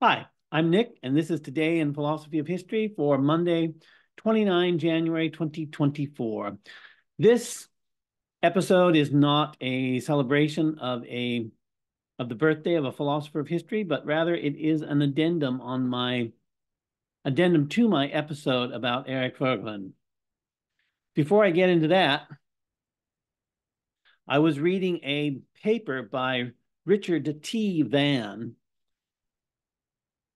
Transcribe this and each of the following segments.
Hi, I'm Nick, and this is Today in Philosophy of History for Monday, 29 January 2024. This episode is not a celebration of a of the birthday of a philosopher of history, but rather it is an addendum on my addendum to my episode about Eric Voegelin. Before I get into that, I was reading a paper by Richard T. Vann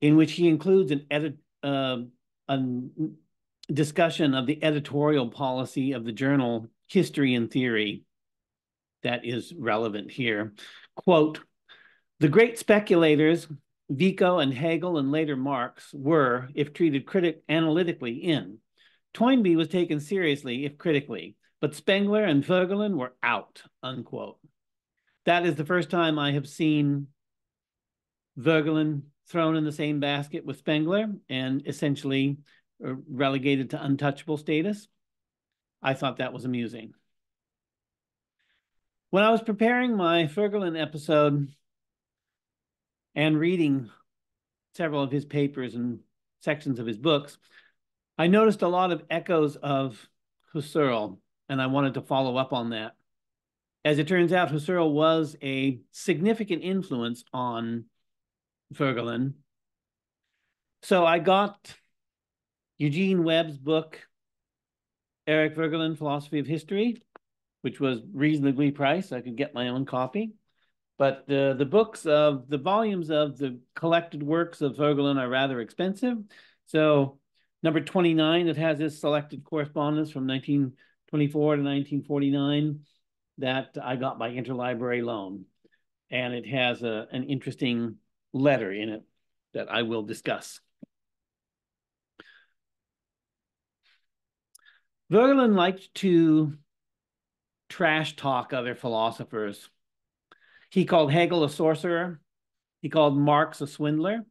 in which he includes an edit, uh, a discussion of the editorial policy of the journal History and Theory that is relevant here. Quote, the great speculators, Vico and Hegel and later Marx, were, if treated critic analytically, in. Toynbee was taken seriously, if critically, but Spengler and Voegelin were out, unquote. That is the first time I have seen Voegelin thrown in the same basket with Spengler and essentially uh, relegated to untouchable status. I thought that was amusing. When I was preparing my Voegelin episode and reading several of his papers and sections of his books, I noticed a lot of echoes of Husserl, and I wanted to follow up on that. As it turns out, Husserl was a significant influence on Voegelin. So I got Eugene Webb's book, Eric Voegelin, Philosophy of History, which was reasonably priced. I could get my own copy. But the, the books of the volumes of the collected works of Voegelin are rather expensive. So number 29 that has his selected correspondence from 1924 to 1949 that I got by interlibrary loan. And it has a, an interesting letter in it that I will discuss. Voegelin liked to trash talk other philosophers. He called Hegel a sorcerer. He called Marx a swindler.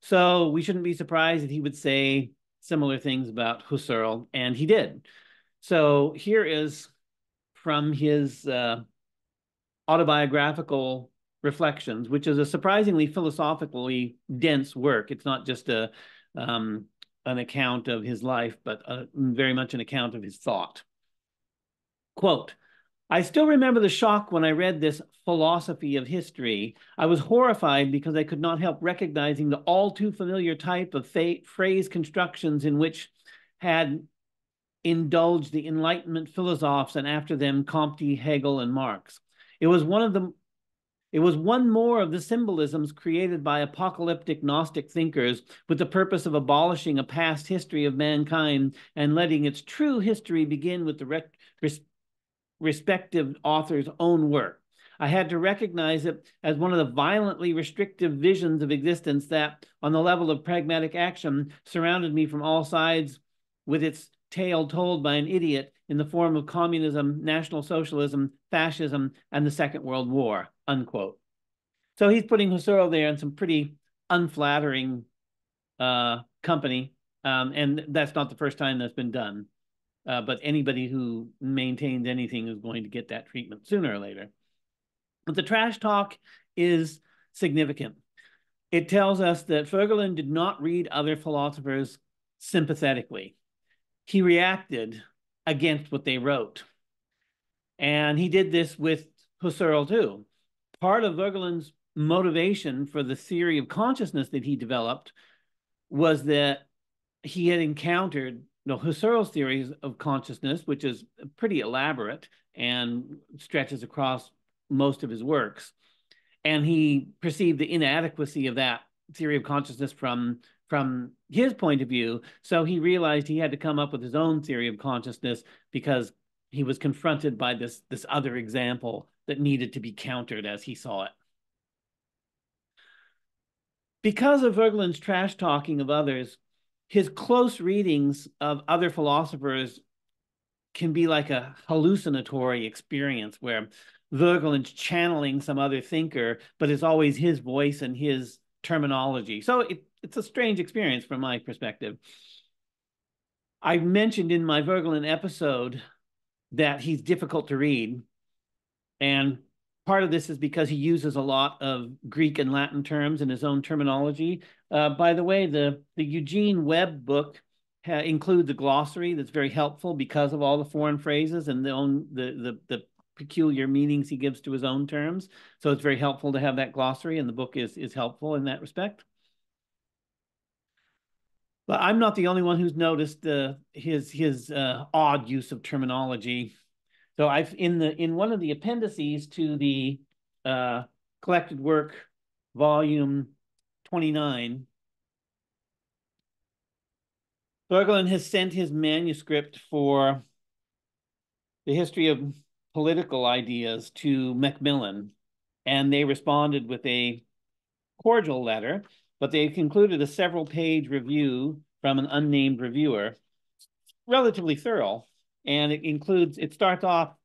So we shouldn't be surprised that he would say similar things about Husserl, and he did. So here is from his uh, autobiographical Reflections, which is a surprisingly philosophically dense work. It's not just a um, an account of his life, but very much an account of his thought. Quote, I still remember the shock when I read this philosophy of history. I was horrified because I could not help recognizing the all too familiar type of phrase constructions in which had indulged the Enlightenment philosophes and after them Comte, Hegel, and Marx. It was one of the it was one more of the symbolisms created by apocalyptic Gnostic thinkers with the purpose of abolishing a past history of mankind and letting its true history begin with the res respective author's own work. I had to recognize it as one of the violently restrictive visions of existence that, on the level of pragmatic action, surrounded me from all sides with its tale told by an idiot in the form of communism, National Socialism, fascism, and the Second World War, unquote. So he's putting Husserl there in some pretty unflattering uh, company. Um, and that's not the first time that's been done. Uh, but anybody who maintains anything is going to get that treatment sooner or later. But the trash talk is significant. It tells us that Voegelin did not read other philosophers sympathetically. He reacted against what they wrote. And he did this with Husserl too. Part of Voegelin's motivation for the theory of consciousness that he developed was that he had encountered you know, Husserl's theories of consciousness, which is pretty elaborate and stretches across most of his works. And he perceived the inadequacy of that theory of consciousness from from his point of view. So he realized he had to come up with his own theory of consciousness because he was confronted by this, this other example that needed to be countered as he saw it. Because of Voegelin's trash talking of others, his close readings of other philosophers can be like a hallucinatory experience where Voegelin's channeling some other thinker, but it's always his voice and his terminology. So it, it's a strange experience from my perspective. I mentioned in my Voegelin episode that he's difficult to read. And part of this is because he uses a lot of Greek and Latin terms in his own terminology. Uh, by the way, the, the Eugene Webb book includes a glossary that's very helpful because of all the foreign phrases and the, own, the, the, the peculiar meanings he gives to his own terms. So it's very helpful to have that glossary, and the book is, is helpful in that respect. But I'm not the only one who's noticed uh, his his uh, odd use of terminology. So I've in the in one of the appendices to the uh, collected work, volume 29, Voegelin has sent his manuscript for the history of political ideas to Macmillan, and they responded with a cordial letter, but they concluded a several page review from an unnamed reviewer, relatively thorough, and it includes, it starts off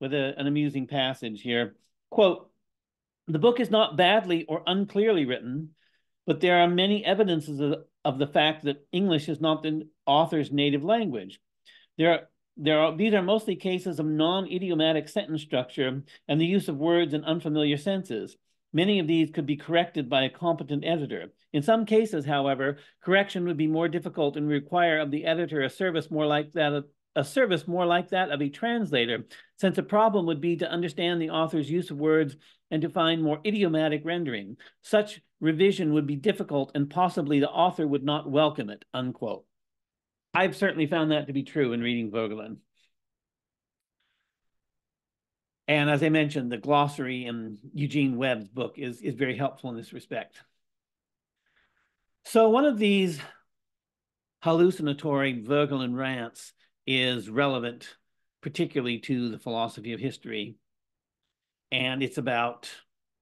with a, an amusing passage here. Quote, the book is not badly or unclearly written, but there are many evidences of, of the fact that English is not the author's native language. There are, there are, these are mostly cases of non-idiomatic sentence structure and the use of words in unfamiliar senses. Many of these could be corrected by a competent editor. In some cases, however, correction would be more difficult and require of the editor a service more like that of, a service more like that of a translator, since the problem would be to understand the author's use of words and to find more idiomatic rendering. Such revision would be difficult and possibly the author would not welcome it, unquote. I've certainly found that to be true in reading Voegelin. And as I mentioned, the glossary in Eugene Webb's book is, is very helpful in this respect. So one of these hallucinatory Voegelin rants is relevant particularly to the philosophy of history. And it's about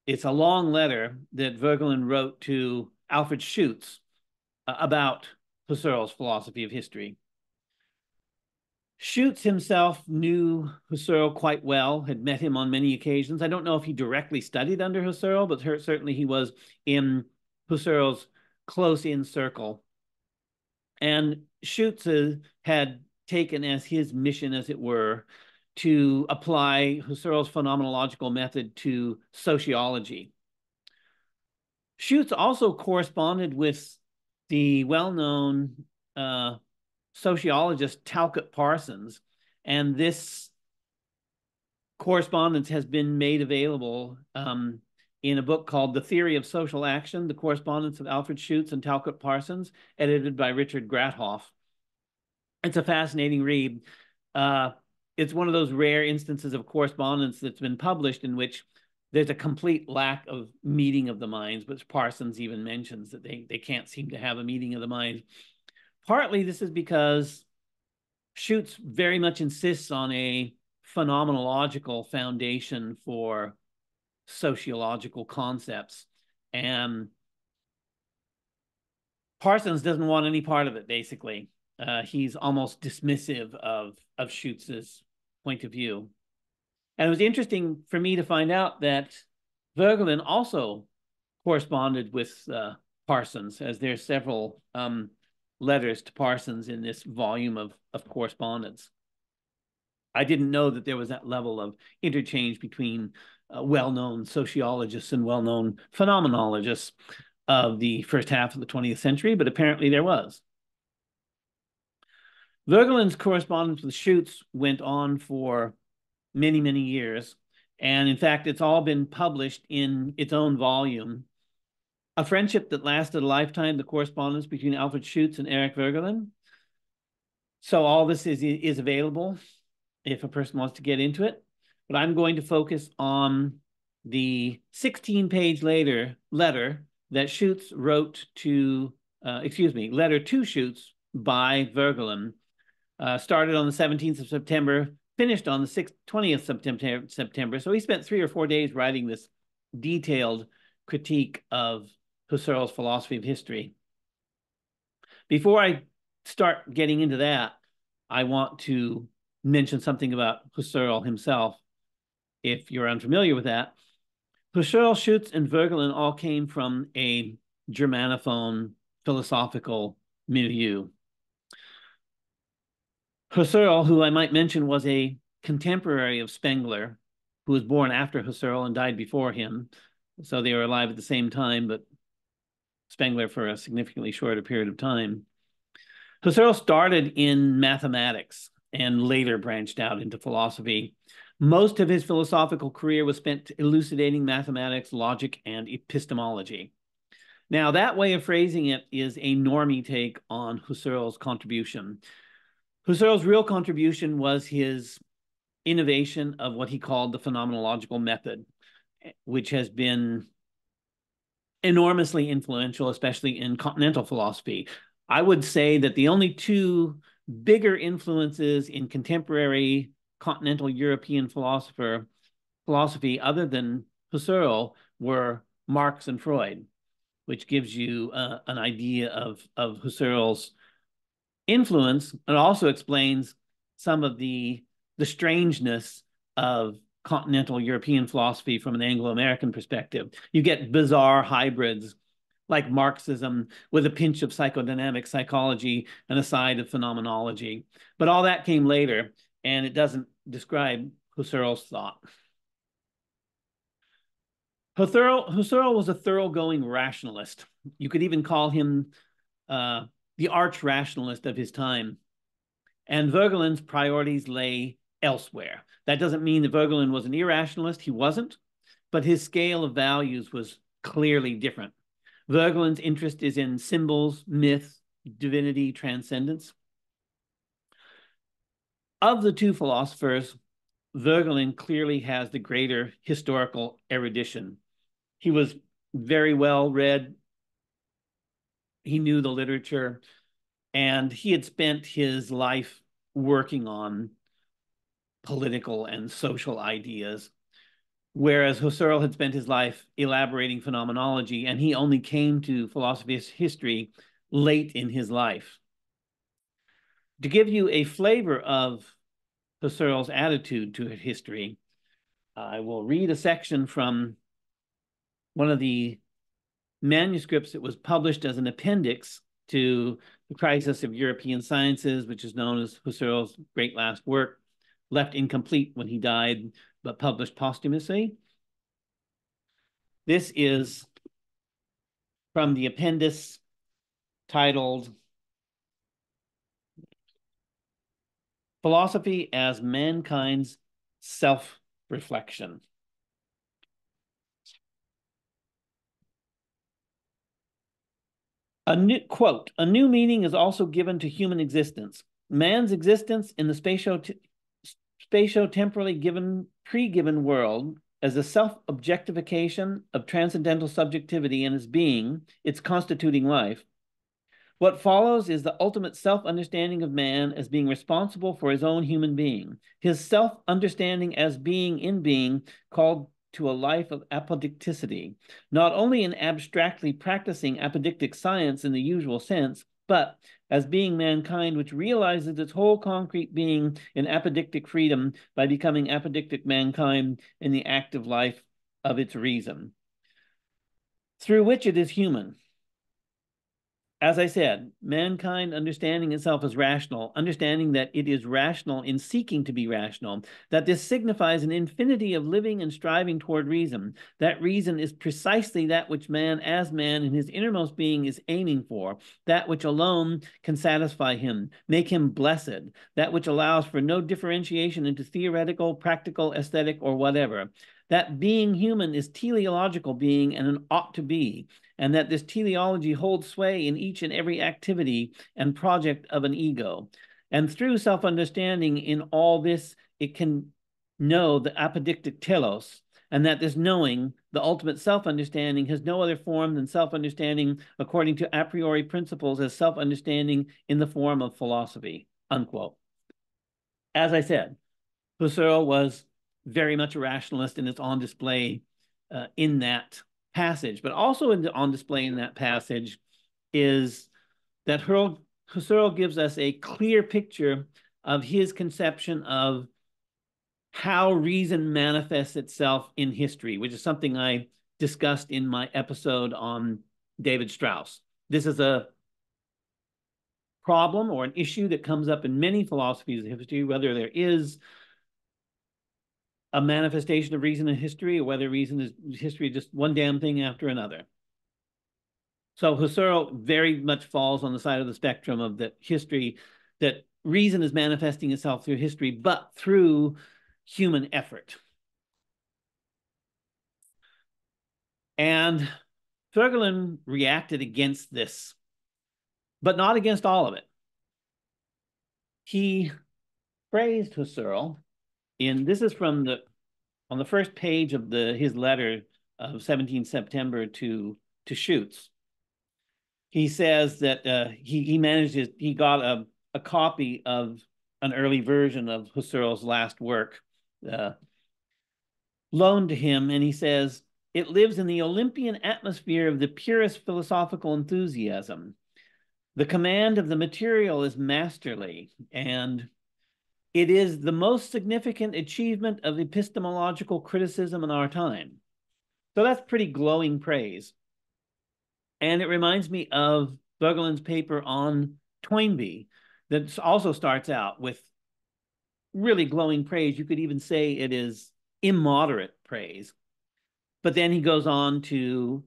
it's a long letter that Voegelin wrote to Alfred Schutz uh, about Husserl's philosophy of history. Schutz himself knew Husserl quite well, had met him on many occasions. I don't know if he directly studied under Husserl, but certainly he was in Husserl's close in circle. And Schutz uh, had taken as his mission, as it were, to apply Husserl's phenomenological method to sociology. Schutz also corresponded with the well-known uh, sociologist Talcott Parsons, and this correspondence has been made available um, in a book called The Theory of Social Action, the correspondence of Alfred Schutz and Talcott Parsons, edited by Richard Grathoff. It's a fascinating read. Uh, it's one of those rare instances of correspondence that's been published in which there's a complete lack of meeting of the minds, but Parsons even mentions that they, they can't seem to have a meeting of the minds. Partly this is because Schutz very much insists on a phenomenological foundation for sociological concepts. And Parsons doesn't want any part of it, basically. Uh, he's almost dismissive of, of Schutz's point of view. And it was interesting for me to find out that Voegelin also corresponded with uh, Parsons, as there are several um, letters to Parsons in this volume of, of correspondence. I didn't know that there was that level of interchange between uh, well-known sociologists and well-known phenomenologists of the first half of the 20th century, but apparently there was. Voegelin's correspondence with Schutz went on for many, many years. And in fact, it's all been published in its own volume. A friendship that lasted a lifetime, the correspondence between Alfred Schutz and Eric Voegelin. So all this is, is available if a person wants to get into it. But I'm going to focus on the 16 page later letter that Schutz wrote to, uh, excuse me, letter to Schutz by Voegelin uh, started on the 17th of September, finished on the 6th, 20th September, September. So he spent three or four days writing this detailed critique of Husserl's philosophy of history. Before I start getting into that, I want to mention something about Husserl himself, if you're unfamiliar with that. Husserl, Schutz, and Voegelin all came from a Germanophone philosophical milieu. Husserl, who I might mention was a contemporary of Spengler, who was born after Husserl and died before him. So they were alive at the same time, but Spengler for a significantly shorter period of time. Husserl started in mathematics and later branched out into philosophy. Most of his philosophical career was spent elucidating mathematics, logic, and epistemology. Now, that way of phrasing it is a normie take on Husserl's contribution. Husserl's real contribution was his innovation of what he called the phenomenological method, which has been enormously influential, especially in continental philosophy. I would say that the only two bigger influences in contemporary continental European philosopher philosophy, other than Husserl, were Marx and Freud which gives you uh, an idea of, of Husserl's influence and also explains some of the, the strangeness of continental European philosophy from an Anglo-American perspective. You get bizarre hybrids like Marxism with a pinch of psychodynamic psychology and a side of phenomenology. But all that came later, and it doesn't describe Husserl's thought. Husserl, Husserl was a thoroughgoing rationalist. You could even call him uh, the arch rationalist of his time. And Voegelin's priorities lay elsewhere. That doesn't mean that Voegelin was an irrationalist. He wasn't, but his scale of values was clearly different. Voegelin's interest is in symbols, myths, divinity, transcendence. Of the two philosophers, Voegelin clearly has the greater historical erudition. He was very well read. He knew the literature, and he had spent his life working on political and social ideas, whereas Husserl had spent his life elaborating phenomenology, and he only came to philosophy history late in his life. To give you a flavor of Husserl's attitude to history, I will read a section from one of the manuscripts It was published as an appendix to the Crisis of European Sciences, which is known as Husserl's great last work, left incomplete when he died, but published posthumously. This is from the appendix titled Philosophy as Mankind's Self-Reflection. A new quote, a new meaning is also given to human existence. Man's existence in the spatio spatio-temporally given pre-given world as a self-objectification of transcendental subjectivity in his being, its constituting life, what follows is the ultimate self understanding of man as being responsible for his own human being, his self understanding as being in being called to a life of apodicticity, not only in abstractly practicing apodictic science in the usual sense, but as being mankind which realizes its whole concrete being in apodictic freedom by becoming apodictic mankind in the active life of its reason, through which it is human as I said, mankind understanding itself as rational, understanding that it is rational in seeking to be rational, that this signifies an infinity of living and striving toward reason. That reason is precisely that which man, as man, in his innermost being is aiming for, that which alone can satisfy him, make him blessed, that which allows for no differentiation into theoretical, practical, aesthetic, or whatever. That being human is teleological being and an ought to be and that this teleology holds sway in each and every activity and project of an ego. And through self understanding in all this, it can know the apodictic telos, and that this knowing, the ultimate self understanding, has no other form than self understanding according to a priori principles as self understanding in the form of philosophy. Unquote. As I said, Husserl was very much a rationalist, and it's on display uh, in that passage, but also in, on display in that passage is that Hurl Husserl gives us a clear picture of his conception of how reason manifests itself in history, which is something I discussed in my episode on David Strauss. This is a problem or an issue that comes up in many philosophies of history, whether there is a manifestation of reason in history or whether reason is history just one damn thing after another. So Husserl very much falls on the side of the spectrum of that history, that reason is manifesting itself through history, but through human effort. And Voegelin reacted against this, but not against all of it. He praised Husserl in, this is from the, on the first page of the his letter of 17 September to, to Schutz. He says that uh, he, he managed, his, he got a, a copy of an early version of Husserl's last work uh, loaned to him, and he says, it lives in the Olympian atmosphere of the purest philosophical enthusiasm. The command of the material is masterly, and it is the most significant achievement of epistemological criticism in our time. So that's pretty glowing praise. And it reminds me of Voegelin's paper on Toynbee that also starts out with really glowing praise. You could even say it is immoderate praise. But then he goes on to,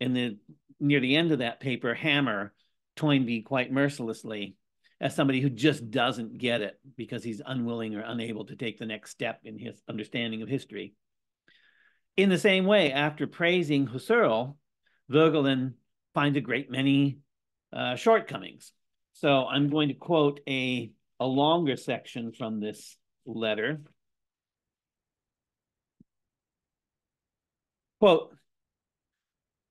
in the near the end of that paper, hammer Toynbee quite mercilessly as somebody who just doesn't get it because he's unwilling or unable to take the next step in his understanding of history. In the same way, after praising Husserl, Voegelin finds a great many uh, shortcomings. So I'm going to quote a, a longer section from this letter. Quote,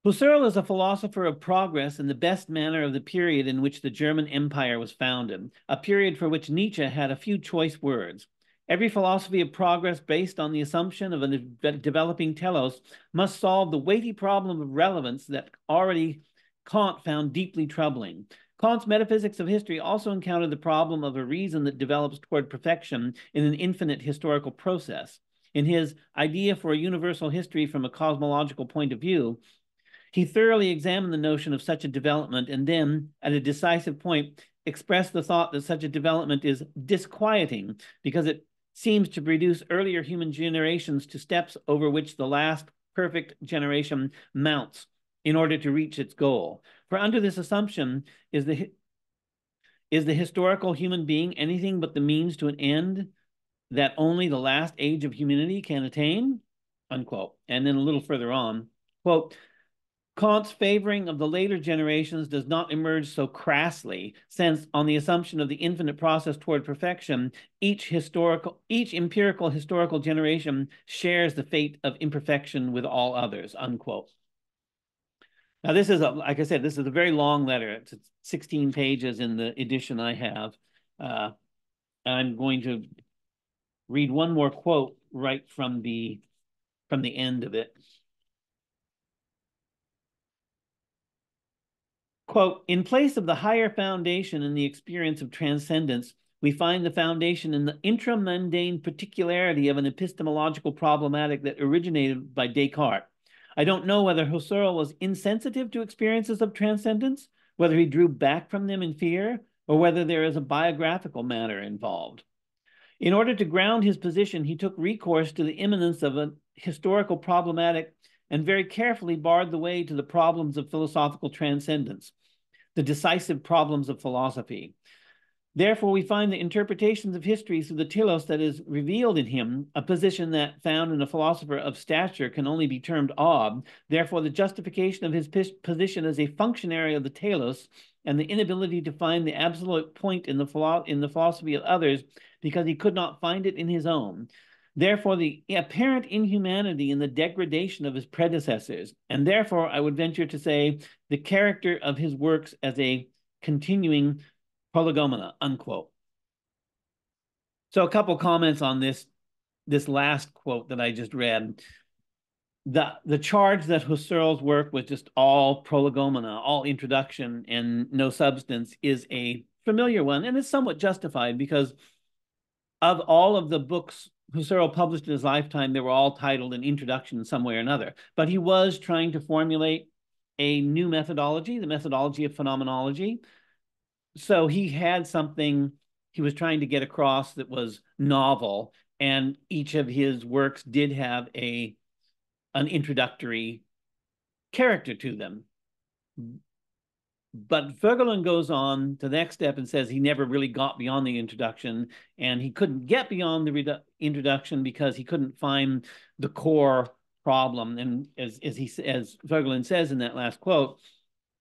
Husserl is a philosopher of progress in the best manner of the period in which the German Empire was founded, a period for which Nietzsche had a few choice words. Every philosophy of progress based on the assumption of a developing telos must solve the weighty problem of relevance that already Kant found deeply troubling. Kant's metaphysics of history also encountered the problem of a reason that develops toward perfection in an infinite historical process. In his idea for a universal history from a cosmological point of view, he thoroughly examined the notion of such a development and then, at a decisive point, expressed the thought that such a development is disquieting because it seems to reduce earlier human generations to steps over which the last perfect generation mounts in order to reach its goal. For under this assumption, is the is the historical human being anything but the means to an end that only the last age of humanity can attain, unquote. And then a little further on, quote, Kant's favoring of the later generations does not emerge so crassly, since on the assumption of the infinite process toward perfection, each historical, each empirical historical generation shares the fate of imperfection with all others, unquote. Now, this is, a, like I said, this is a very long letter. It's 16 pages in the edition I have. Uh, I'm going to read one more quote right from the from the end of it. Quote, in place of the higher foundation in the experience of transcendence, we find the foundation in the intramundane particularity of an epistemological problematic that originated by Descartes. I don't know whether Husserl was insensitive to experiences of transcendence, whether he drew back from them in fear, or whether there is a biographical matter involved. In order to ground his position, he took recourse to the immanence of a historical problematic and very carefully barred the way to the problems of philosophical transcendence, the decisive problems of philosophy. Therefore, we find the interpretations of history through the telos that is revealed in him, a position that found in a philosopher of stature can only be termed odd. Therefore, the justification of his position as a functionary of the telos and the inability to find the absolute point in the, philo in the philosophy of others because he could not find it in his own. Therefore, the apparent inhumanity in the degradation of his predecessors, and therefore, I would venture to say, the character of his works as a continuing prolegomena, unquote. So a couple comments on this, this last quote that I just read. The, the charge that Husserl's work was just all prolegomena, all introduction and no substance is a familiar one, and it's somewhat justified because of all of the books Husserl published in his lifetime, they were all titled an introduction in some way or another. But he was trying to formulate a new methodology, the methodology of phenomenology. So he had something he was trying to get across that was novel and each of his works did have a an introductory character to them. But Voegelin goes on to the next step and says he never really got beyond the introduction, and he couldn't get beyond the introduction because he couldn't find the core problem. And as as he as Voegelin says in that last quote,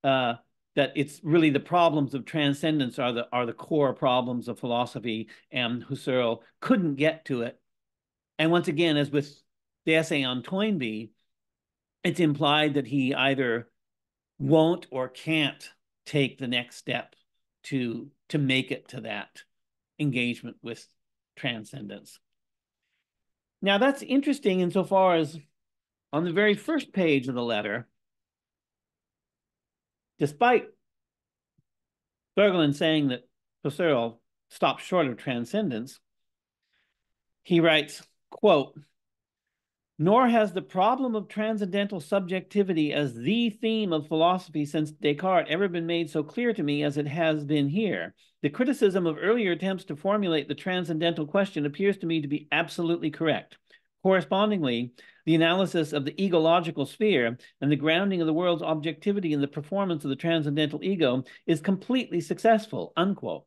uh, that it's really the problems of transcendence are the are the core problems of philosophy, and Husserl couldn't get to it. And once again, as with the essay on Toynbee, it's implied that he either won't or can't take the next step to to make it to that engagement with transcendence. Now that's interesting insofar as on the very first page of the letter, despite Voegelin saying that Husserl stops short of transcendence, he writes, quote, nor has the problem of transcendental subjectivity as the theme of philosophy since Descartes ever been made so clear to me as it has been here. The criticism of earlier attempts to formulate the transcendental question appears to me to be absolutely correct. Correspondingly, the analysis of the egological sphere and the grounding of the world's objectivity in the performance of the transcendental ego is completely successful, unquote.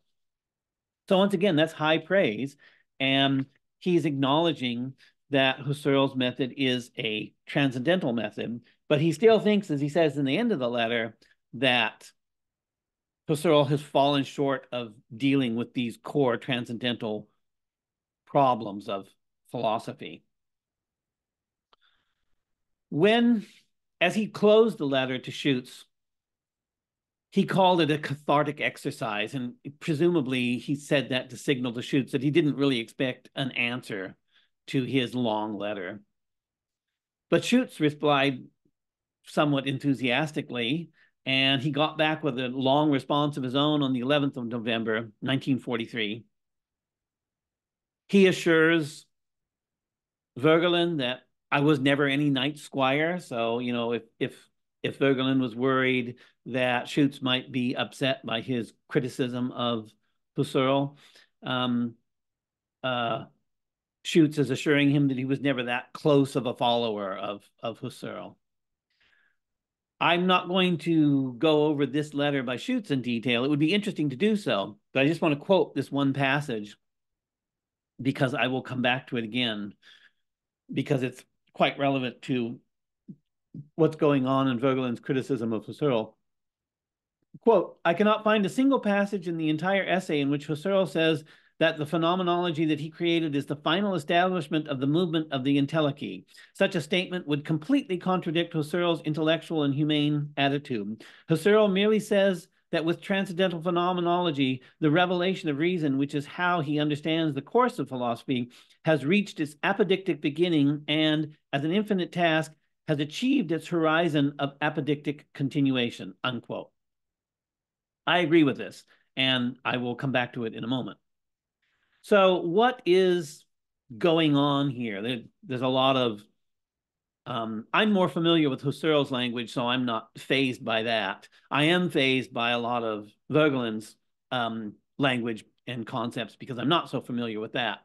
So once again, that's high praise. And he's acknowledging that Husserl's method is a transcendental method, but he still thinks, as he says in the end of the letter, that Husserl has fallen short of dealing with these core transcendental problems of philosophy. When, as he closed the letter to Schutz, he called it a cathartic exercise, and presumably he said that to signal to Schutz that he didn't really expect an answer to his long letter. But Schutz replied somewhat enthusiastically, and he got back with a long response of his own on the 11th of November, 1943. He assures Voegelin that I was never any knight squire, So, you know, if if if Voegelin was worried that Schutz might be upset by his criticism of Husserl, um, uh, Schutz is assuring him that he was never that close of a follower of, of Husserl. I'm not going to go over this letter by Schutz in detail. It would be interesting to do so, but I just want to quote this one passage because I will come back to it again because it's quite relevant to what's going on in Voegelin's criticism of Husserl. Quote, I cannot find a single passage in the entire essay in which Husserl says that the phenomenology that he created is the final establishment of the movement of the entelechy. Such a statement would completely contradict Husserl's intellectual and humane attitude. Husserl merely says that with transcendental phenomenology, the revelation of reason, which is how he understands the course of philosophy, has reached its apodictic beginning and, as an infinite task, has achieved its horizon of apodictic continuation, unquote. I agree with this, and I will come back to it in a moment. So what is going on here? There, there's a lot of, um, I'm more familiar with Husserl's language, so I'm not fazed by that. I am fazed by a lot of Voegelin's um, language and concepts because I'm not so familiar with that.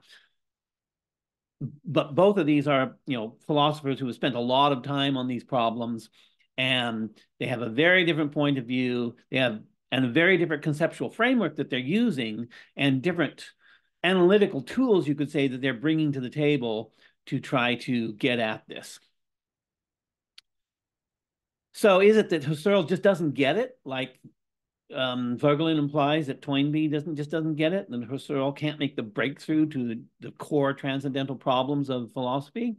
But both of these are, you know, philosophers who have spent a lot of time on these problems and they have a very different point of view. They have and a very different conceptual framework that they're using and different analytical tools, you could say, that they're bringing to the table to try to get at this. So is it that Husserl just doesn't get it, like um, Voegelin implies that Toynbee doesn't just doesn't get it, and Husserl can't make the breakthrough to the, the core transcendental problems of philosophy?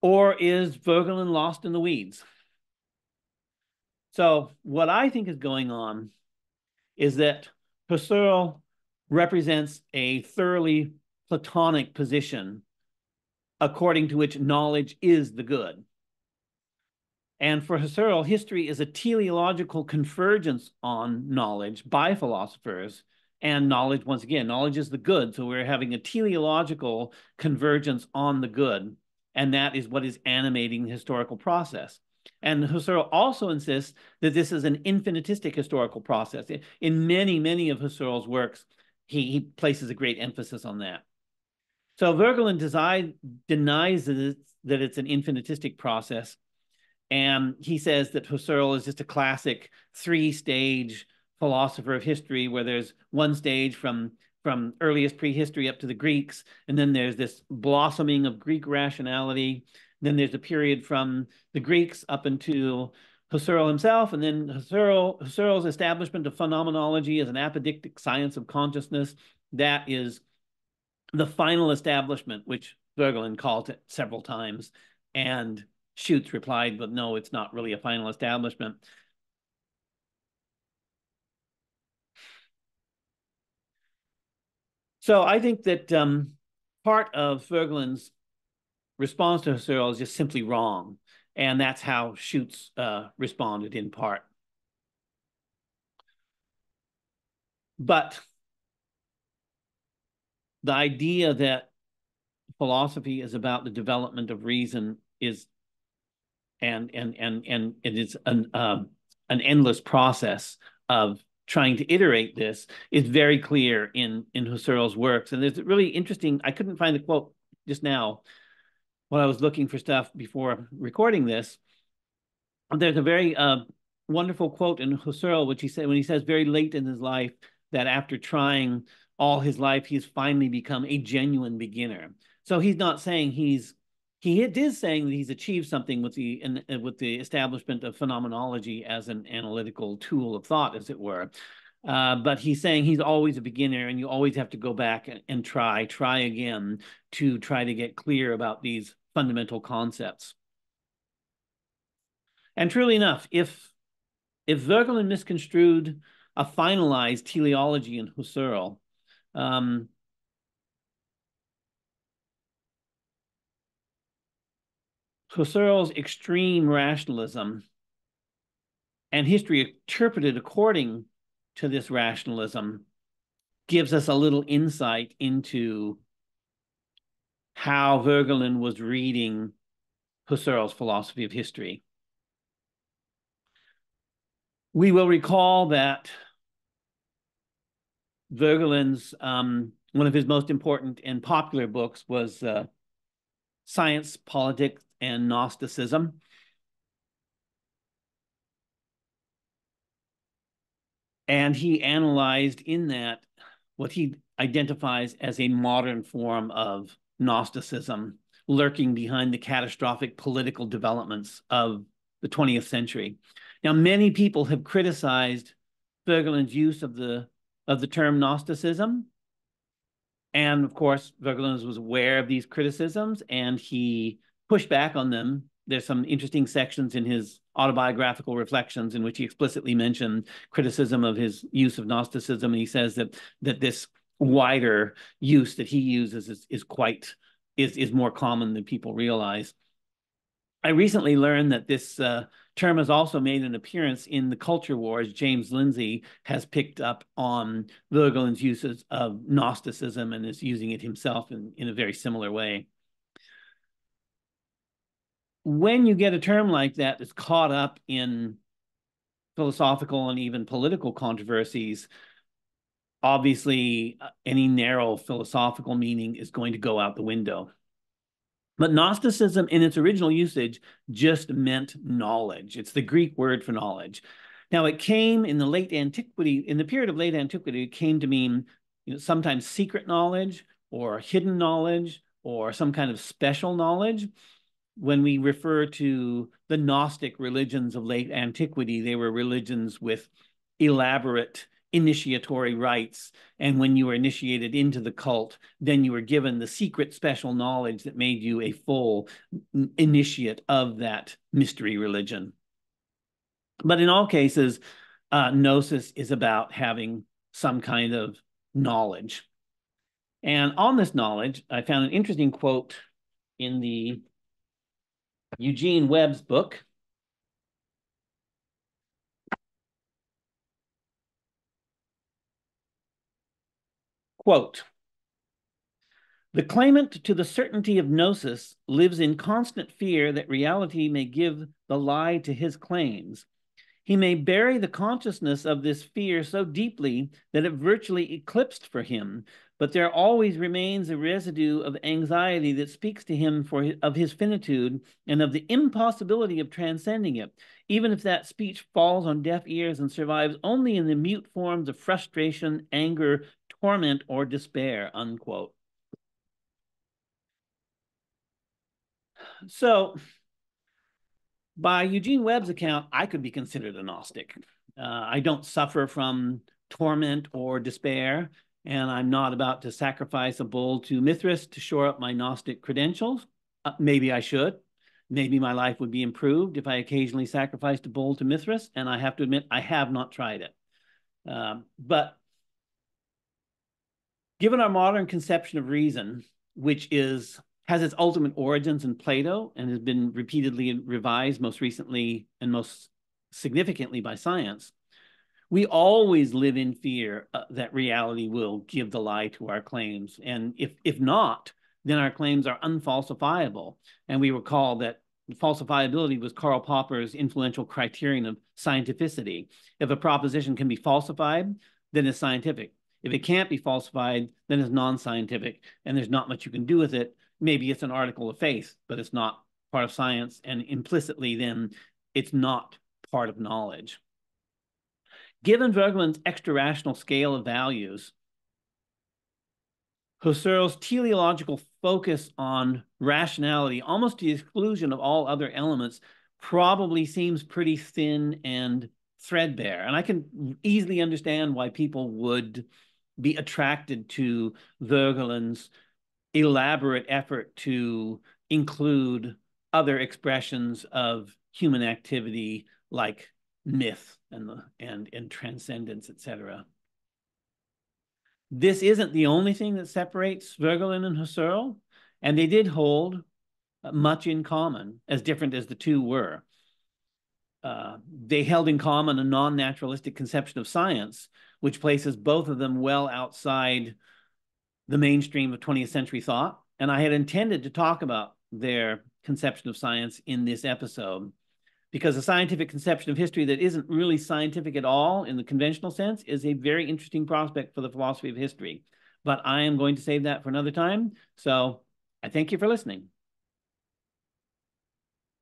Or is Voegelin lost in the weeds? So what I think is going on is that Husserl represents a thoroughly Platonic position according to which knowledge is the good. And for Husserl, history is a teleological convergence on knowledge by philosophers. And knowledge, once again, knowledge is the good. So we're having a teleological convergence on the good. And that is what is animating the historical process. And Husserl also insists that this is an infinitistic historical process. In many, many of Husserl's works, he, he places a great emphasis on that. So Voegelin design, denies that it's, that it's an infinitistic process. And he says that Husserl is just a classic three-stage philosopher of history where there's one stage from from earliest prehistory up to the Greeks, and then there's this blossoming of Greek rationality. Then there's a period from the Greeks up into Husserl himself, and then Husserl, Husserl's establishment of phenomenology as an apodictic science of consciousness. That is the final establishment, which Voegelin called it several times. And Schutz replied, but no, it's not really a final establishment. So I think that um, part of Voegelin's response to Husserl is just simply wrong. And that's how Schutz uh, responded in part. But the idea that philosophy is about the development of reason is and and and and it is an um, an endless process of trying to iterate this is very clear in in Husserl's works and there's a really interesting I couldn't find the quote just now when I was looking for stuff before recording this there's a very uh, wonderful quote in Husserl which he said when he says very late in his life that after trying all his life, he's finally become a genuine beginner. So he's not saying he's he is saying that he's achieved something with the in, with the establishment of phenomenology as an analytical tool of thought, as it were. Uh, but he's saying he's always a beginner, and you always have to go back and, and try, try again to try to get clear about these fundamental concepts. And truly enough, if if Voegelin misconstrued a finalized teleology in Husserl, um, Husserl's extreme rationalism and history interpreted according to this rationalism gives us a little insight into how Voegelin was reading Husserl's philosophy of history. We will recall that Voegelin's um, one of his most important and popular books was uh, Science, Politics, and Gnosticism. And he analyzed in that what he identifies as a modern form of Gnosticism lurking behind the catastrophic political developments of the 20th century. Now, many people have criticized Voegelin's use of the of the term Gnosticism. And of course, Voegelin was aware of these criticisms and he pushed back on them. There's some interesting sections in his autobiographical reflections in which he explicitly mentioned criticism of his use of Gnosticism. And he says that that this wider use that he uses is, is quite is is more common than people realize. I recently learned that this uh, term has also made an appearance in the culture wars. James Lindsay has picked up on Voegelin's uses of Gnosticism and is using it himself in, in a very similar way. When you get a term like that that's caught up in philosophical and even political controversies, obviously uh, any narrow philosophical meaning is going to go out the window. But Gnosticism, in its original usage, just meant knowledge. It's the Greek word for knowledge. Now, it came in the late antiquity, in the period of late antiquity, it came to mean you know, sometimes secret knowledge or hidden knowledge or some kind of special knowledge. When we refer to the Gnostic religions of late antiquity, they were religions with elaborate initiatory rites. And when you were initiated into the cult, then you were given the secret special knowledge that made you a full initiate of that mystery religion. But in all cases, uh, gnosis is about having some kind of knowledge. And on this knowledge, I found an interesting quote in the Eugene Webb's book, Quote, the claimant to the certainty of gnosis lives in constant fear that reality may give the lie to his claims. He may bury the consciousness of this fear so deeply that it virtually eclipsed for him, but there always remains a residue of anxiety that speaks to him for his, of his finitude and of the impossibility of transcending it, even if that speech falls on deaf ears and survives only in the mute forms of frustration, anger, torment, or despair, unquote. So by Eugene Webb's account, I could be considered a Gnostic. Uh, I don't suffer from torment or despair, and I'm not about to sacrifice a bull to Mithras to shore up my Gnostic credentials. Uh, maybe I should. Maybe my life would be improved if I occasionally sacrificed a bull to Mithras, and I have to admit, I have not tried it. Um, but given our modern conception of reason, which is has its ultimate origins in Plato and has been repeatedly revised, most recently and most significantly by science, we always live in fear uh, that reality will give the lie to our claims. And if, if not, then our claims are unfalsifiable. And we recall that falsifiability was Karl Popper's influential criterion of scientificity. If a proposition can be falsified, then it's scientific. If it can't be falsified, then it's non-scientific, and there's not much you can do with it maybe it's an article of faith, but it's not part of science. And implicitly, then it's not part of knowledge. Given Voegelin's extra rational scale of values, Husserl's teleological focus on rationality, almost to the exclusion of all other elements, probably seems pretty thin and threadbare. And I can easily understand why people would be attracted to Voegelin's elaborate effort to include other expressions of human activity like myth and and and transcendence, etc. This isn't the only thing that separates Voegelin and Husserl, and they did hold much in common, as different as the two were. Uh, they held in common a non-naturalistic conception of science, which places both of them well outside the mainstream of 20th century thought. And I had intended to talk about their conception of science in this episode because a scientific conception of history that isn't really scientific at all in the conventional sense is a very interesting prospect for the philosophy of history. But I am going to save that for another time. So I thank you for listening.